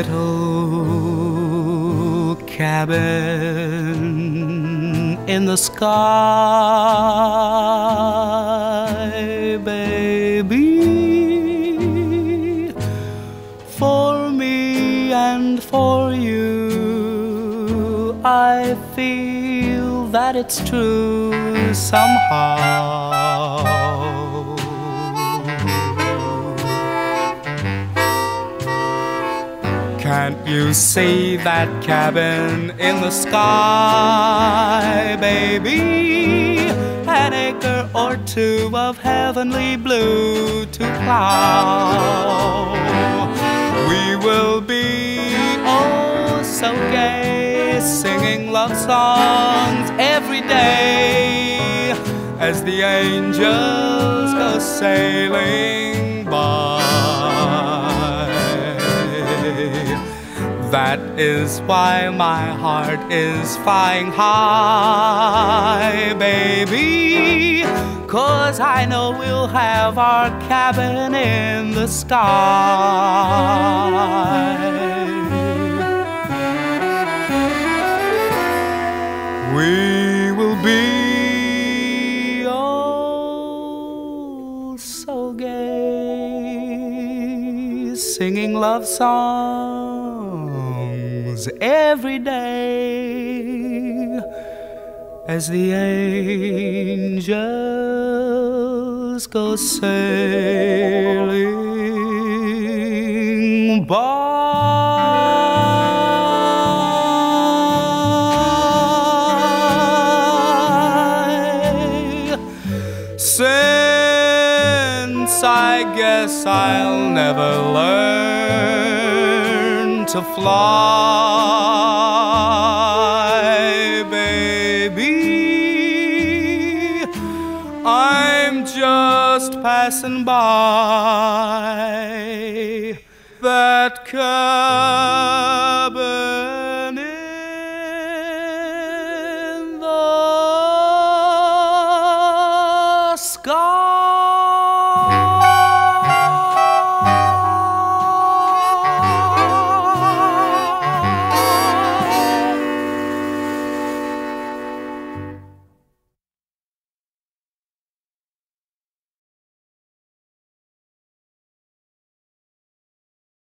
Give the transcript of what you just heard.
little cabin in the sky, baby, for me and for you. I feel that it's true somehow. Can't you see that cabin in the sky, baby? An acre or two of heavenly blue to plow. We will be oh so gay, singing love songs every day as the angels go sailing That is why my heart is flying high, baby. Cause I know we'll have our cabin in the sky. We will be oh so gay, singing love songs every day as the angels go sailing by. Since I guess I'll never learn to fly, baby. I'm just passing by that cabin